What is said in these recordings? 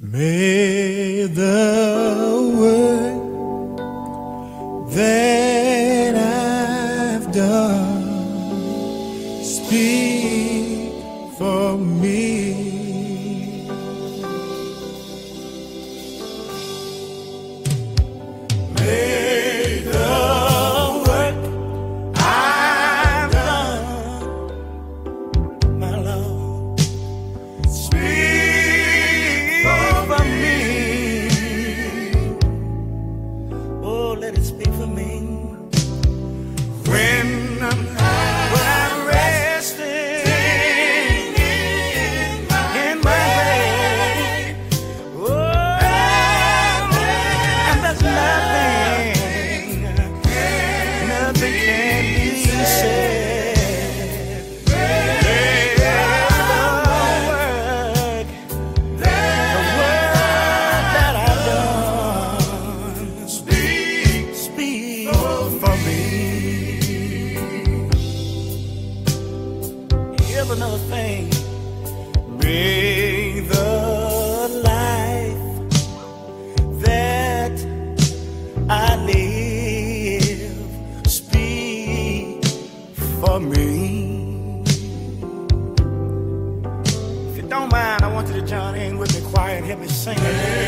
May the Bring the life that I. Speak for me. If you don't mind, I want you to join in with me Quiet, hear me singing.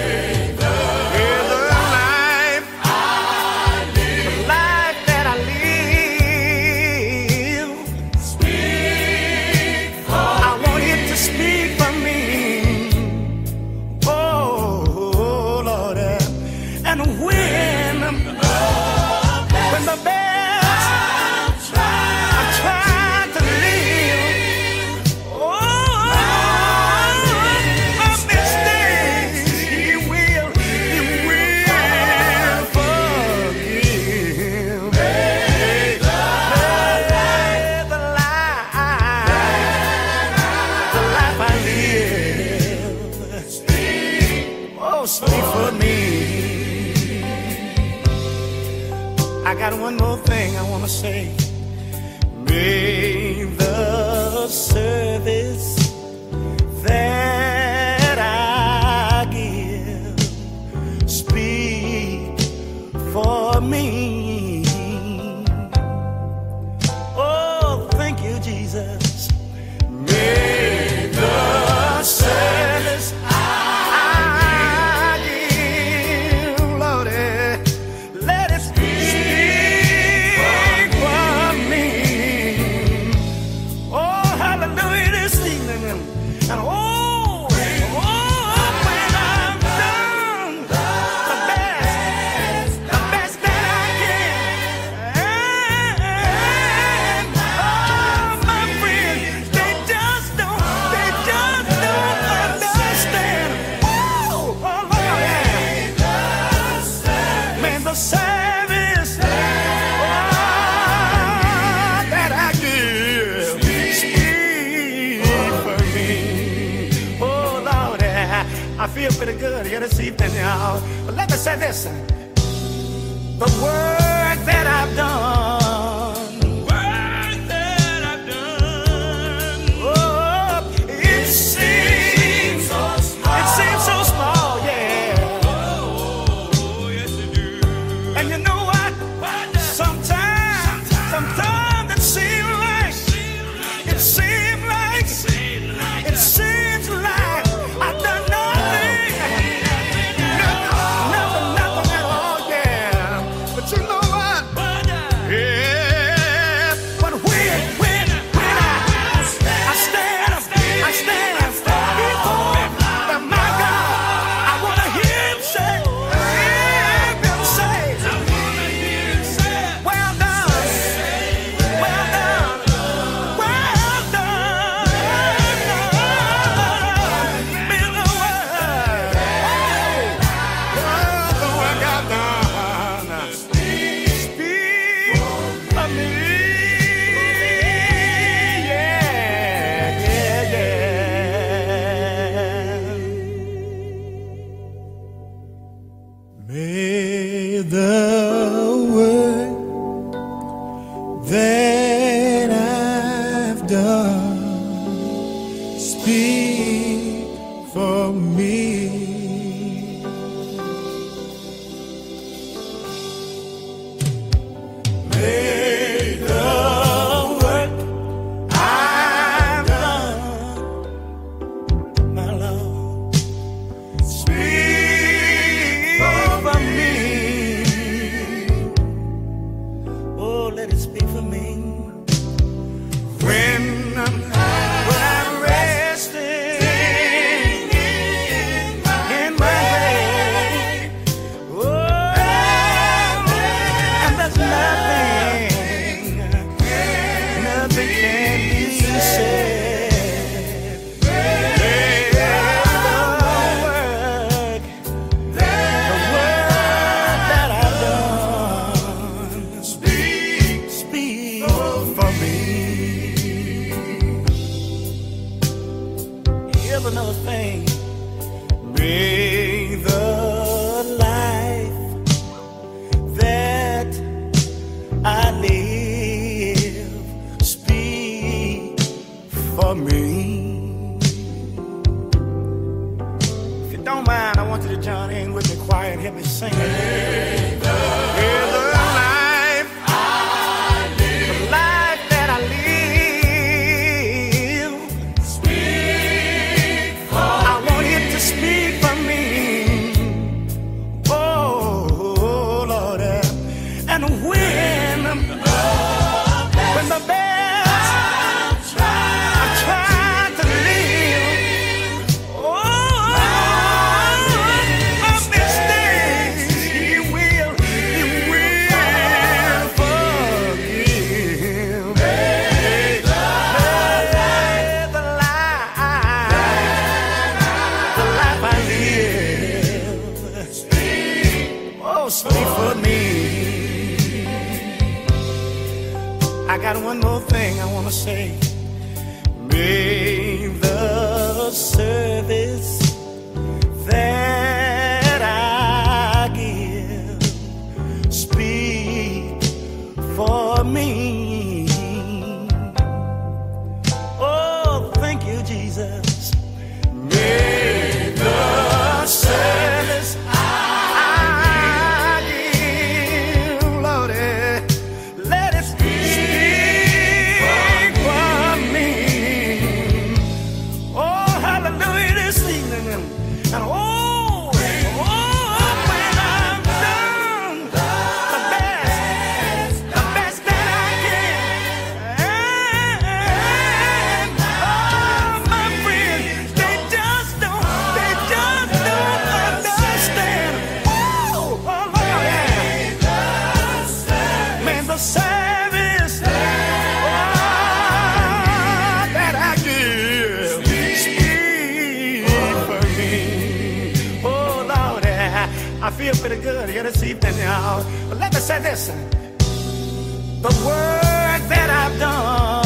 got one more thing I want to say. May the service. the that I give. Oh, I feel pretty good. You received it now. But let me say this the word. the word. There When one more thing I want to say. Make the Oh, oh, feel pretty good here sleep in y'all. But let me say this the work that I've done.